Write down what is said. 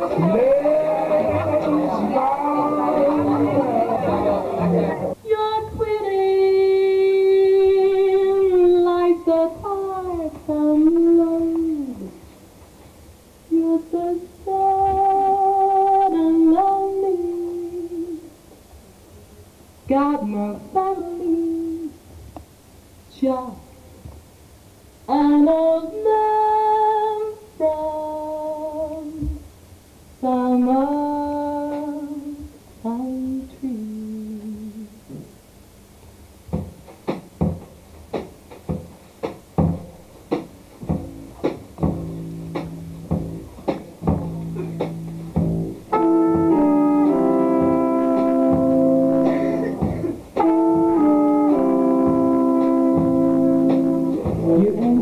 Got no family, just you?